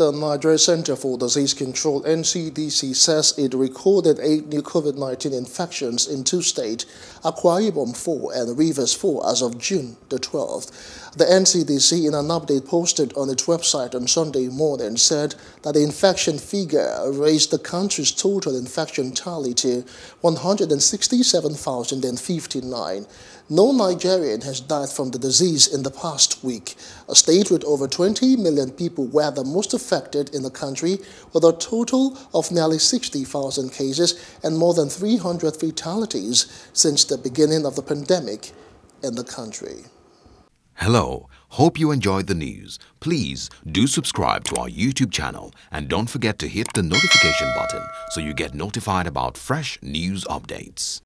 The Nigeria Center for Disease Control NCDC says it recorded eight new COVID-19 infections in two states, Akwa Ibom 4 and Rivers 4 as of June the 12th. The NCDC in an update posted on its website on Sunday morning said that the infection figure raised the country's total infection tally to 167,059. No Nigerian has died from the disease in the past week. A state with over 20 million people were the most affected in the country with a total of nearly 60,000 cases and more than 300 fatalities since the beginning of the pandemic in the country. Hello, hope you enjoyed the news. Please do subscribe to our YouTube channel and don't forget to hit the notification button so you get notified about fresh news updates.